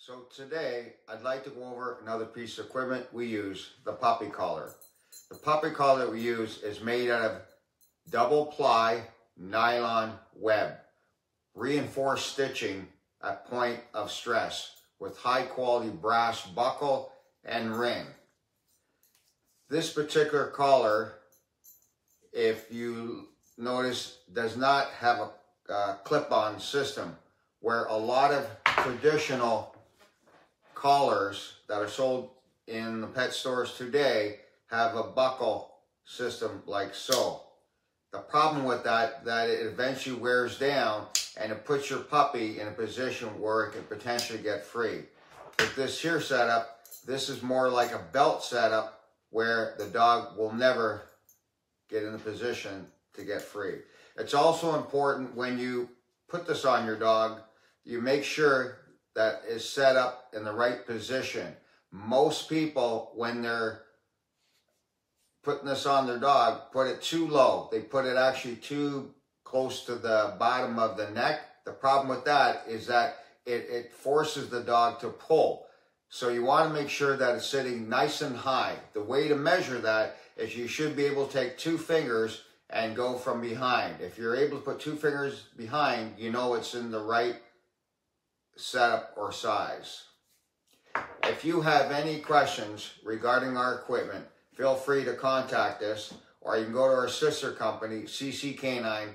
So today, I'd like to go over another piece of equipment we use, the puppy collar. The puppy collar we use is made out of double ply nylon web, reinforced stitching at point of stress with high quality brass buckle and ring. This particular collar, if you notice, does not have a, a clip-on system where a lot of traditional collars that are sold in the pet stores today have a buckle system like so. The problem with that, that it eventually wears down and it puts your puppy in a position where it could potentially get free. With this here setup, this is more like a belt setup where the dog will never get in the position to get free. It's also important when you put this on your dog, you make sure that is set up in the right position. Most people, when they're putting this on their dog, put it too low. They put it actually too close to the bottom of the neck. The problem with that is that it, it forces the dog to pull. So you want to make sure that it's sitting nice and high. The way to measure that is you should be able to take two fingers and go from behind. If you're able to put two fingers behind, you know it's in the right setup, or size. If you have any questions regarding our equipment, feel free to contact us or you can go to our sister company, cccanine.ca.